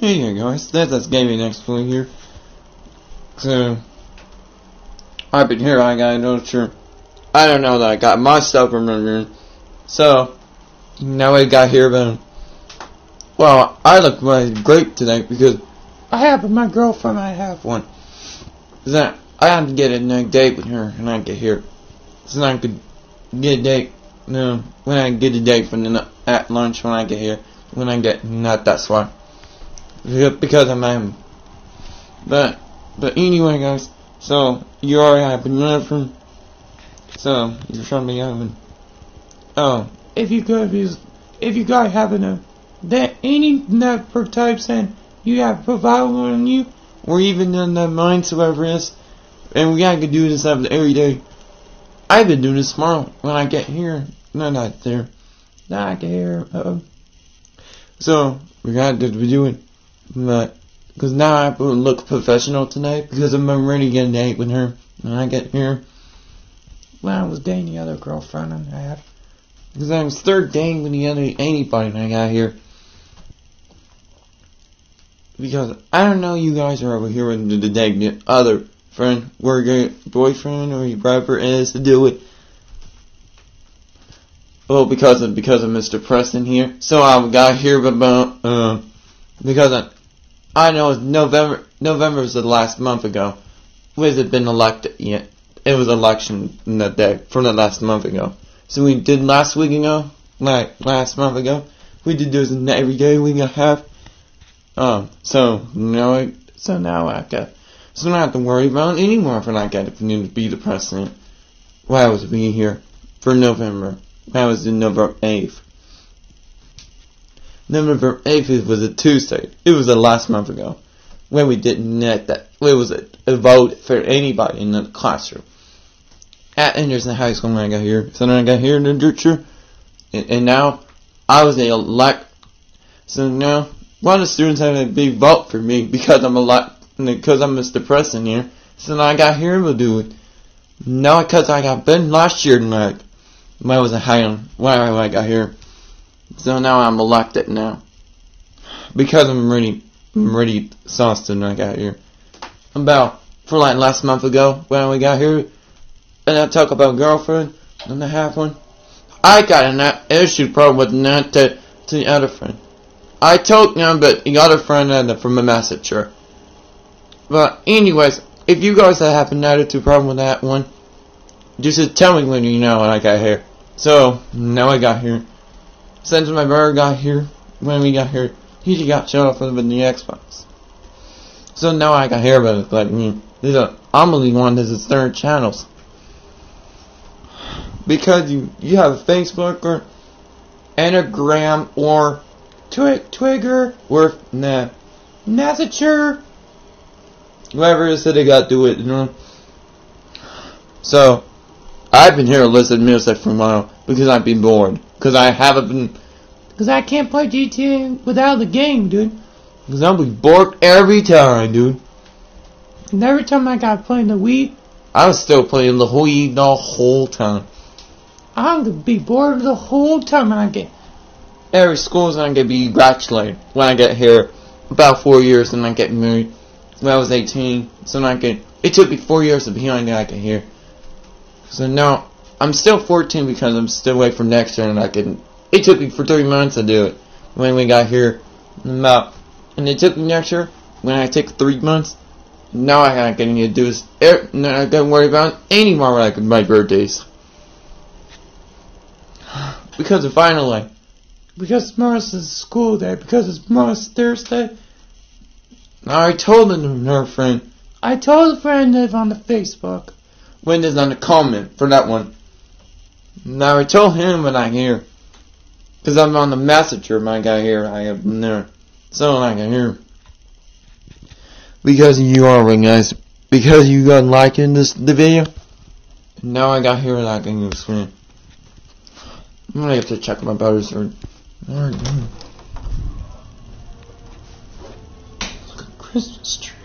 Hey you guys, that's us gaming week here. So, I've been here, I got no sure. I don't know that I got my stuff room. So, now I got here, but, well, I look really great today because I have my girlfriend, I have one. That I had to get a date with her when I get here. So I could get a date, no, when I get a date from the, at lunch when I get here. When I get, not that's why. Because I'm, um, but, but anyway guys, so, you already have been from, so, you're trying to be oh, if you could if you guys having a, that any network types and you have provided on you, or even in the minds whoever is, and we gotta do this every day. I've been doing this tomorrow when I get here. No, not there. Not here. Uh -oh. So, we got to be doing but, cause now I look professional tonight because I'm ready to date with her when I get here. Well, I was dating the other girlfriend I had. Because I was third dating with the other anybody when I got here. Because I don't know you guys are over here with the, the, the other friend, where your boyfriend or your brother is to do it. Well, because of because of Mr. Preston here. So I got here about uh, because I, I know November. November was the last month ago. Was it been elected yet? It was election that day from the last month ago. So we did last week ago, like last month ago. We did this every day we have. Um, so now, I, so now I got, so I don't have to worry about it anymore for not getting to be the president. I was being here for November. That was in November 8th. November 8th was a Tuesday. It was the last month ago. When we didn't get that. It was a, a vote for anybody in the classroom. At Anderson High School when I got here. So then I got here in the teacher. And, and now, I was elect. So now, of the students had a big vote for me because I'm a lot, because I'm Mr. Preston here. So now I got here to do it. No, because I got been last year tonight. When I was a high when I got here. So now I'm elected now. Because I'm really, I'm really exhausted when I got here. About, for like last month ago, when we got here, and I talk about girlfriend, and I have one. I got an issue problem with that to, to the other friend. I told him, but the other friend had from a messenger. But anyways, if you guys have an attitude problem with that one, just tell me when you know when I got here. So, now I got here. Since my brother got here, when we got here, he got shut off with the Xbox. So now I got here, but like mm, me, there's a I'm only one. There's a third channels because you you have a Facebook or Anagram or Twig Twigger or nah Messenger, whoever it is that they got to do it, you know. So I've been here to listen to music for a while because I've been bored. Because I haven't been... Because I can't play GTA without the game, dude. Because I'll be bored every time, dude. And every time I got playing the Wii... I was still playing the Wii the whole time. I'm gonna be bored the whole time when I get... Every school's gonna get be congratulated when I get here. About four years and I get married. When I was 18. So I get... It took me four years to behind that I get here. So now, I'm still 14 because I'm still waiting for next year and I can, it took me for three months to do it when we got here. About, and it took me next year when I take three months. Now I gotta get to do this. Er, no, I don't worry about anymore like my birthdays. Because finally, because tomorrow's a school day, because it's tomorrow's Thursday. I told her friend. I told a friend live on the Facebook. Windows on the comment for that one. Now I told him when I hear. Because I'm on the messenger I got here. I have there. So I can hear. Because you are guys. Because you got liking this the video. Now I got here and I can screen. I'm gonna have to check my butters or Look at Christmas tree.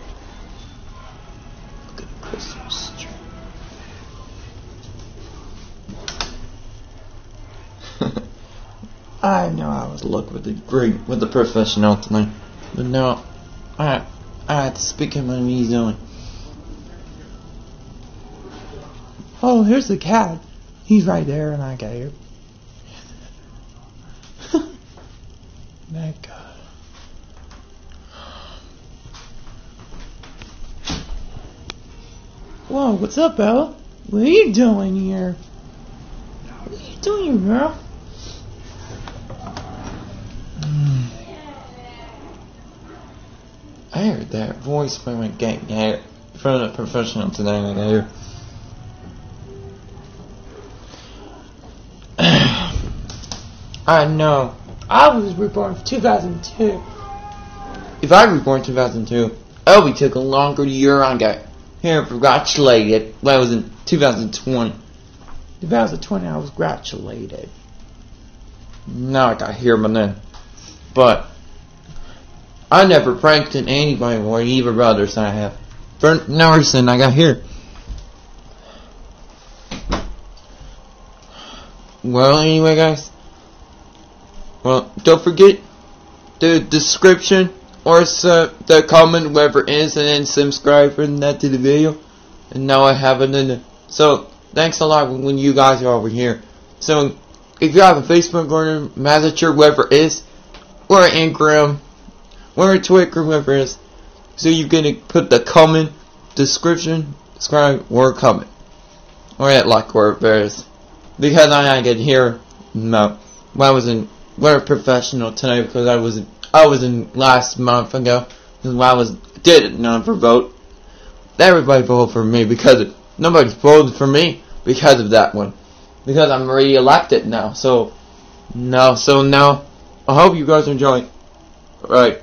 Look at Christmas tree. I know I was look with the great with the professional tonight. But now I I had to speak him when he's doing. Oh, here's the cat. He's right there, and I got here. that guy. Whoa, what's up, Bella? What are you doing here? What are you doing, girl? I heard that voice from a gang from a professional today. I here. I know. I was reborn in 2002. If I was born in 2002, oh, we took a longer year. I got here congratulated. That was in 2020. 2020, I was gratulated. Now I got here by then. But I never pranked anybody or even brothers I have. For no I got here. Well, anyway, guys. Well, don't forget the description or uh, the comment, whatever it is, and then subscribe for that to the video. And now I have the, So, thanks a lot when you guys are over here. So, if you have a Facebook or Messenger, whatever it is, or Instagram, or Twitter, whatever it is, so you can put the comment, description, subscribe, or comment. Or at like wherever it is. Because I get here, no, I wasn't very professional tonight because I was I was in last month ago because I was did not for vote. Everybody voted for me because of, nobody voted for me because of that one because I'm re-elected now. So no, so now I hope you guys enjoy. Right.